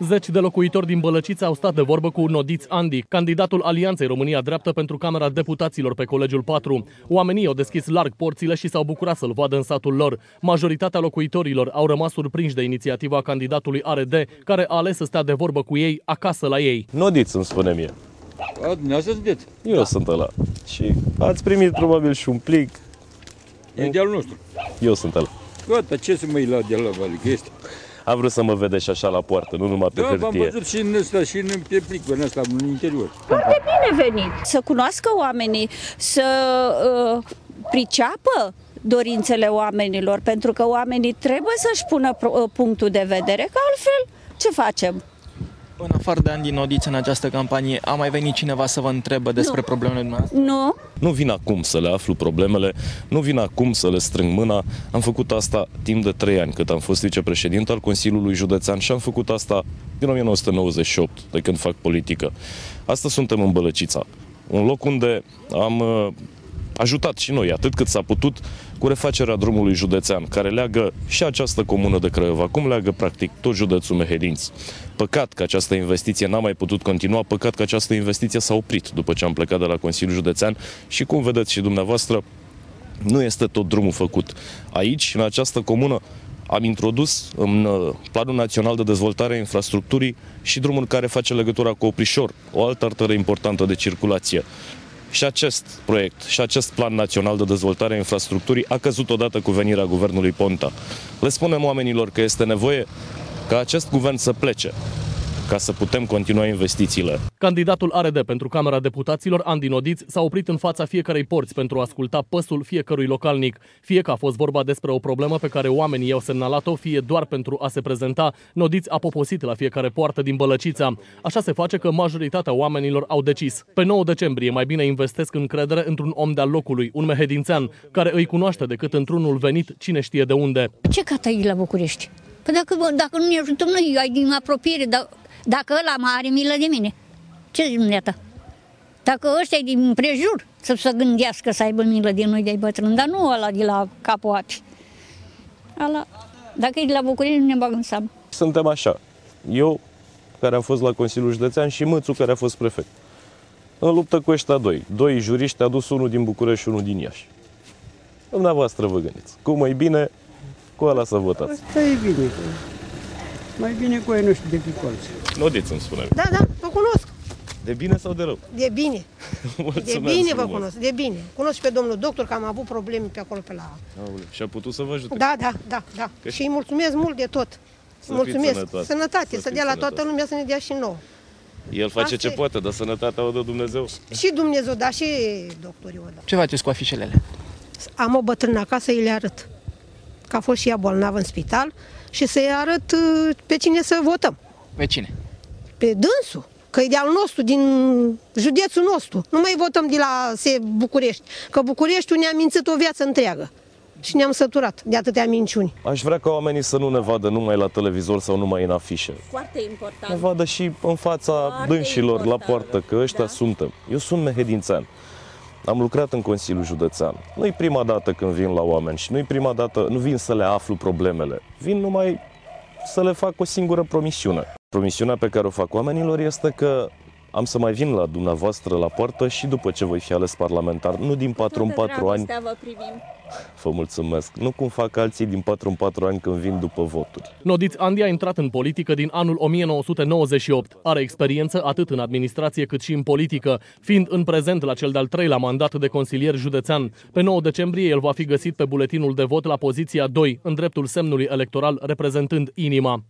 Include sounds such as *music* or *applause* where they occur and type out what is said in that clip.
Zeci de locuitori din Bălăcița au stat de vorbă cu Nodiț Andi, candidatul Alianței România Dreaptă pentru Camera Deputaților pe Colegiul 4. Oamenii au deschis larg porțile și s-au bucurat să-l vadă în satul lor. Majoritatea locuitorilor au rămas surprinși de inițiativa candidatului ARD, care a ales să stea de vorbă cu ei acasă la ei. Nodiț îmi spune mie. A, dumneavoastră sunteți. Eu sunt ăla. Și ați primit probabil și un plic. E de al nostru. Eu sunt ăla. Gata, ce să mă la de la vale, că este. A vrut să mă vede și așa la poartă, nu numai pe Da, v-am hârtie. văzut și în ăsta, și în pe plicul în ăsta, în interior. Foarte bine venit. Să cunoască oamenii, să uh, priceapă dorințele oamenilor, pentru că oamenii trebuie să-și pună pro- uh, punctul de vedere, că altfel ce facem? În afară de Andy Nodiț în această campanie, a mai venit cineva să vă întrebă despre Nu. problemele dumneavoastră? Nu? Nu vin acum să le aflu problemele, nu vin acum să le strâng mâna. Am făcut asta timp de trei ani, cât am fost vicepreședinte al Consiliului Județean și am făcut asta din 1998, de când fac politică. Asta suntem în Bălăcița, un loc unde am uh, ajutat și noi, atât cât s-a putut, cu refacerea drumului județean, care leagă și această comună de Craiova, cum leagă practic tot județul Mehedinți. Păcat că această investiție n-a mai putut continua, păcat că această investiție s-a oprit după ce am plecat de la Consiliul Județean și cum vedeți și dumneavoastră, nu este tot drumul făcut. Aici, în această comună, am introdus în uh, Planul Național de Dezvoltare a Infrastructurii și drumul care face legătura cu Oprișor, o altă arteră importantă de circulație. Și acest proiect, și acest plan național de dezvoltare a infrastructurii a căzut odată cu venirea guvernului Ponta. Le spunem oamenilor că este nevoie ca acest guvern să plece, ca să putem continua investițiile. Candidatul ARD pentru Camera Deputaților, Andi Nodiț, s-a oprit în fața fiecarei porți pentru a asculta păsul fiecărui localnic. Fie că a fost vorba despre o problemă pe care oamenii i-au semnalat-o, fie doar pentru a se prezenta, Nodiț a poposit la fiecare poartă din Bălăcița. Așa se face că majoritatea oamenilor au decis. Pe 9 decembrie mai bine investesc încredere într-un om de-al locului, un mehedințean, care îi cunoaște decât într-unul venit cine știe de unde. Ce cat ai la București? Păi dacă, dacă nu ne ajutăm noi, ai din apropiere, dar dacă ăla mai are milă de mine, ce zici dumneata? Dacă ăștia din împrejur să se gândească să aibă milă de noi de-ai bătrân, dar nu ăla de la capul api. Ala, dacă e de la București, nu ne bagă în seamă. Suntem așa. Eu, care am fost la Consiliul Județean, și Mățu, care a fost prefect. În luptă cu ăștia doi. Doi juriști, a dus unul din București și unul din Iași. Dumneavoastră vă gândiți. Cum e bine, cu ăla să votați. Asta e bine. Că Mai bine cu ei nu știu de pe colț. Nodiți îmi spune. Da, da, vă cunosc. De bine sau de rău? De bine. *laughs* De Mulțumesc bine vă frumos. cunosc, de bine. Cunosc și pe domnul doctor că am avut probleme pe acolo pe la... Aoleu, Și a putut să vă ajute. Da, da, da, da. Că- Și îi mulțumesc mult de tot. Să mulțumesc. fiți sănătoasă. Sănătate, Să să, fiți dea la toată sănătoasă. lumea să ne dea și nouă. El face Asta ce e. poate, dar sănătatea o dă Dumnezeu. Și Dumnezeu, da, și doctorii o dau. Ce faceți cu afișelele? Am o bătrână acasă, îi le arăt. Că a fost și ea bolnavă în spital și să-i arăt uh, pe cine să votăm. Pe cine? Pe dânsul, că e de al nostru, din județul nostru. Nu mai votăm de la se București, că Bucureștiul ne-a mințit o viață întreagă. Și ne-am săturat de atâtea minciuni. Aș vrea ca oamenii să nu ne vadă numai la televizor sau numai în afișe. Foarte Ne important. vadă și în fața Foarte dânșilor la important. poartă, că ăștia Da. suntem. Eu sunt mehedințean. Am lucrat în Consiliul Județean. Nu-i prima dată când vin la oameni și nu-i prima dată, nu vin să le aflu problemele. Vin numai să le fac o singură promisiune. Promisiunea pe care o fac oamenilor este că am să mai vin la dumneavoastră la poartă și după ce voi fi ales parlamentar, nu din 4 în 4 ani, Vă privim. *laughs* vă mulțumesc, nu cum fac alții din 4 în 4 ani când vin după voturi. Nodiț Andi a intrat în politică din anul 1998. Are experiență atât în administrație cât și în politică, fiind în prezent la cel de-al treilea mandat de consilier județean. Pe 9 decembrie el va fi găsit pe buletinul de vot la poziția 2, în dreptul semnului electoral reprezentând inima.